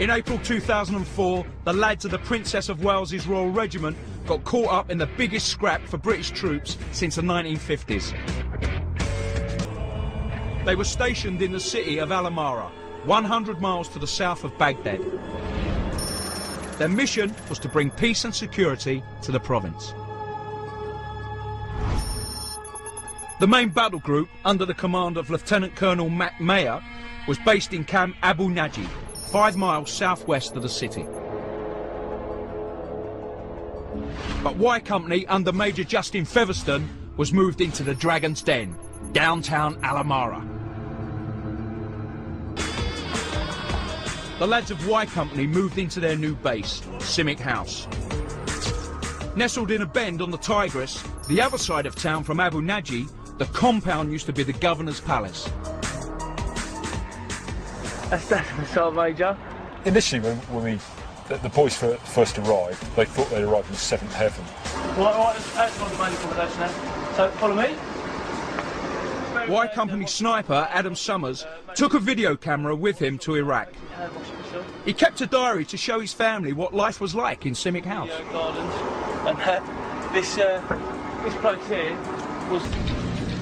In April 2004, the lads of the Princess of Wales's Royal Regiment got caught up in the biggest scrap for British troops since the 1950s. They were stationed in the city of Al-Amarah, 100 miles to the south of Baghdad. Their mission was to bring peace and security to the province. The main battle group, under the command of Lieutenant Colonel Matt Maer, was based in Camp Abu Naji, five miles southwest of the city. But Y Company, under Major Justin Featherstone, was moved into the Dragon's Den, downtown Al-Amarah. The lads of Y Company moved into their new base, CIMIC House. Nestled in a bend on the Tigris, the other side of town from Abu Naji, the compound used to be the governor's palace. That's definitely so major. Initially, when, when we the, the boys first arrived, they thought they'd arrived in the seventh heaven. Right, right, let's that's on the main accommodation now. So follow me. Y Company sniper Adam Summers took a video camera with him to Iraq. He kept a diary to show his family what life was like in CIMIC House. Video Gardens. And uh, this uh, this place here was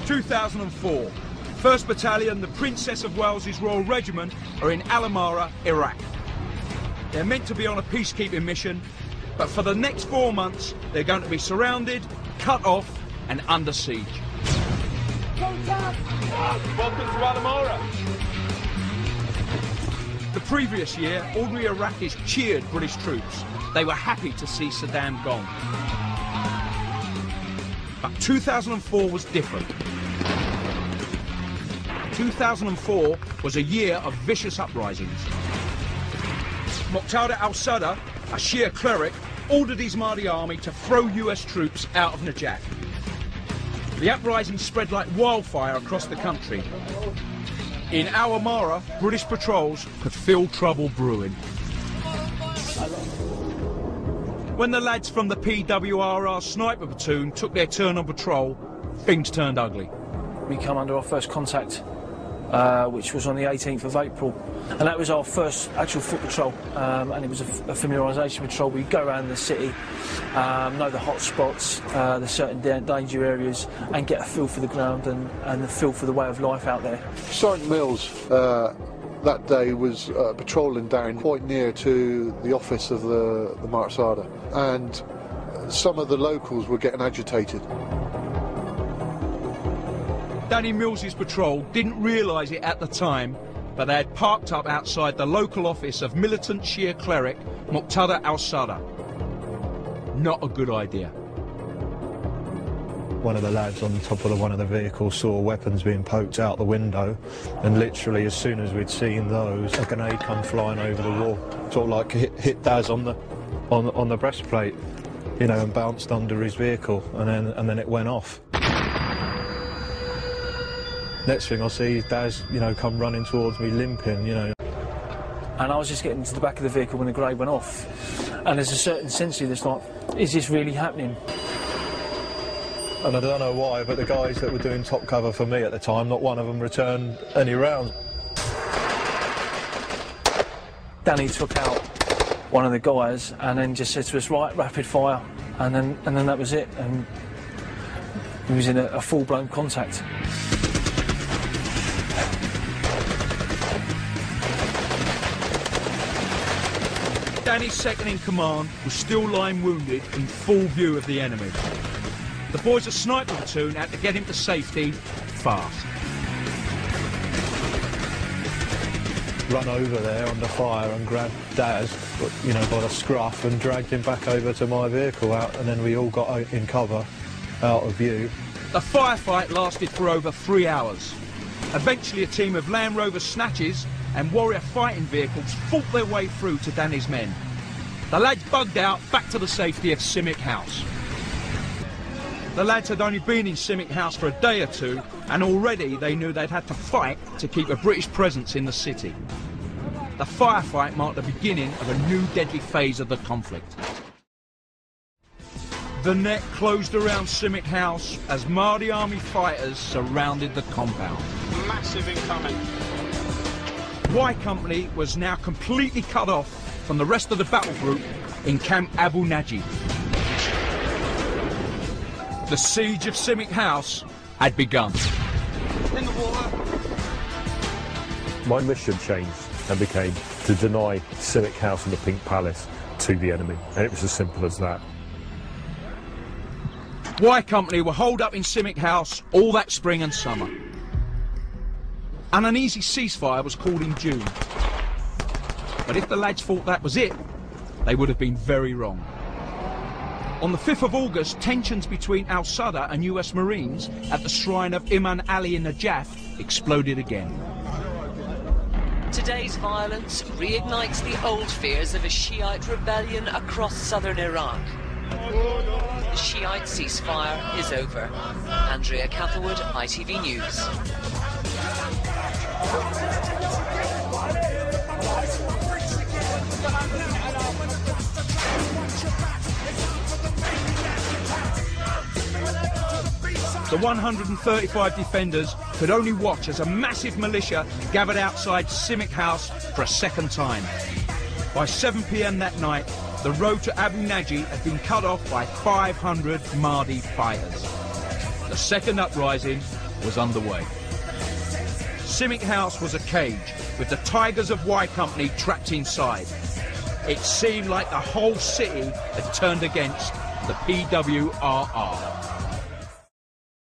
2004. 1st Battalion, the Princess of Wales's Royal Regiment, are in Al-Amarah, Iraq. They're meant to be on a peacekeeping mission, but for the next four months, they're going to be surrounded, cut off, and under siege. Welcome to Al-Amarah. The previous year, ordinary Iraqis cheered British troops. They were happy to see Saddam gone. But 2004 was different. 2004 was a year of vicious uprisings. Muqtada al-Sadr, a Shia cleric, ordered his Mahdi army to throw US troops out of Najaf. The uprising spread like wildfire across the country. In Al-Amarah, British patrols could feel trouble brewing. When the lads from the PWRR sniper platoon took their turn on patrol, things turned ugly. we come under our first contact, uh, which was on the 18th of April, and that was our first actual foot patrol, um, and it was a, familiarisation patrol. We go around the city, um, know the hot spots, uh, the certain da- danger areas, and get a feel for the ground and, and the feel for the way of life out there. Sergeant Mills uh, that day was uh, patrolling down quite near to the office of the, the Marsada, and some of the locals were getting agitated. Danny Mills's patrol didn't realise it at the time, but they had parked up outside the local office of militant Shia cleric Muqtada al-Sadr. Not a good idea. One of the lads on the top of the, one of the vehicles saw weapons being poked out the window, and literally as soon as we'd seen those, a grenade come flying over the wall, sort of like hit, hit Daz on the on on the breastplate, you know, and bounced under his vehicle, and then and then it went off. Next thing I see, Daz, you know, come running towards me, limping, you know. And I was just getting to the back of the vehicle when the grenade went off, and there's a certain sense that's like, is this really happening? And I don't know why, but the guys that were doing top cover for me at the time, not one of them returned any rounds. Danny took out one of the guys and then just said to us, right, rapid fire. And then, and then that was it. And he was in a, a full blown contact. Danny's second in command was still lying wounded in full view of the enemy. The boys of sniper platoon had to get him to safety fast. run over there under fire and grabbed Daz, you know, by the scruff and dragged him back over to my vehicle out, and then we all got out in cover, out of view. The firefight lasted for over three hours. Eventually, a team of Land Rover snatches and Warrior fighting vehicles fought their way through to Danny's men. The lads bugged out back to the safety of CIMIC House. The lads had only been in CIMIC House for a day or two, and already they knew they'd had to fight to keep a British presence in the city. The firefight marked the beginning of a new deadly phase of the conflict. The net closed around CIMIC House as Mahdi Army fighters surrounded the compound. Massive incoming. Y Company was now completely cut off from the rest of the battle group in Camp Abu Naji. The siege of CIMIC House had begun. My mission changed and became to deny CIMIC House and the Pink Palace to the enemy, and it was as simple as that. Y Company were holed up in CIMIC House all that spring and summer. An uneasy ceasefire was called in June. But if the lads thought that was it, they would have been very wrong. On the 5th of August, tensions between Al Sadr and US Marines at the shrine of Imam Ali in Najaf exploded again. Today's violence reignites the old fears of a Shiite rebellion across southern Iraq. The Shiite ceasefire is over. Andrea Catherwood, ITV News. The 135 defenders could only watch as a massive militia gathered outside CIMIC House for a second time. By 7 p.m. that night, the road to Abu Naji had been cut off by 500 Mahdi fighters. The second uprising was underway. CIMIC House was a cage with the Tigers of Y Company trapped inside. It seemed like the whole city had turned against the PWRR.